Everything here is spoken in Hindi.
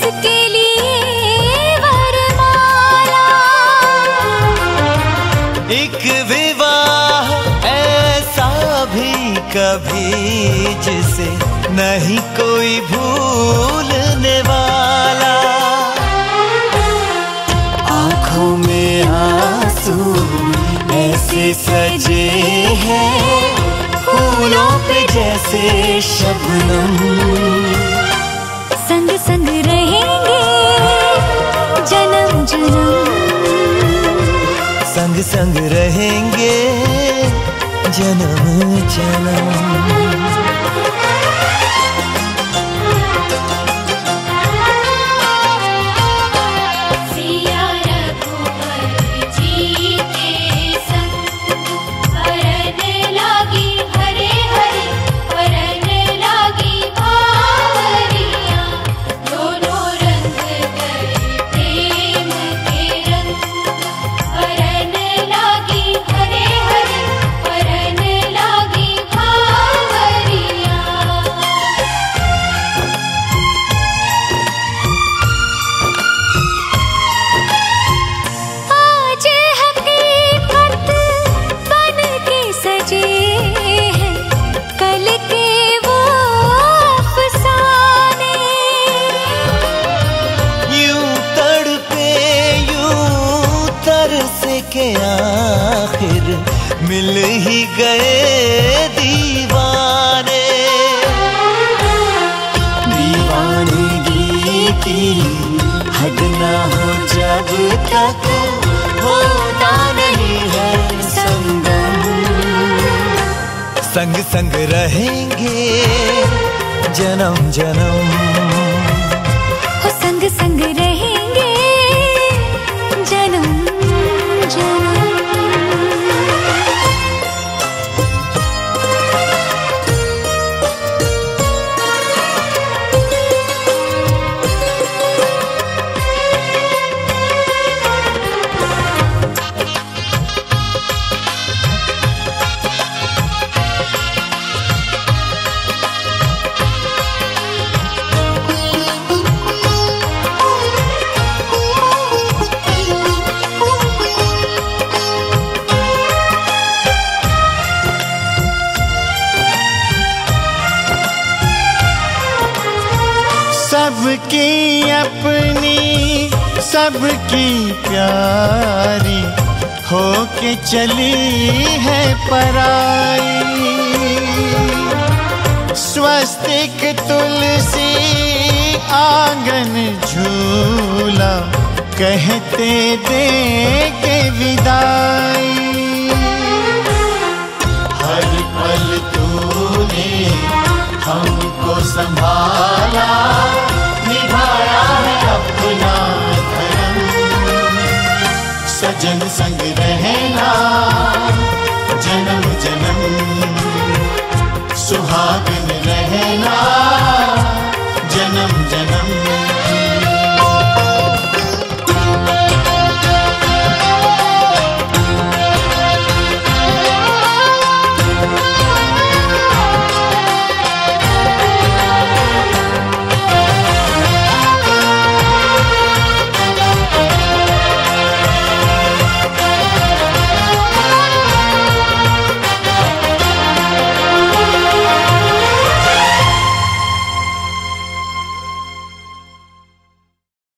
किसके लिए वर मारा एक विवाह ऐसा भी कभी जिसे नहीं कोई भूलने वाला। आँखों में आँसू ऐसे सजे हैं, फूलों पे जैसे शबनम। संग रहेंगे। जन्म जन्म। संग संग रहेंगे। जन्म जन्म। के आखिर मिल ही गए दीवाने। दीवानगी की हद ना हो जब तक होता नहीं है संगम। संग संग रहेंगे जन्म जन्म सबकी अपनी, सबकी प्यारी हो के चली है पराई। स्वस्तिक तुलसी आँगन झूला कहते दे के विदाई। हर पल तूने हमको संभाला। सजन संग रहना। जन्म जन्म सुहागन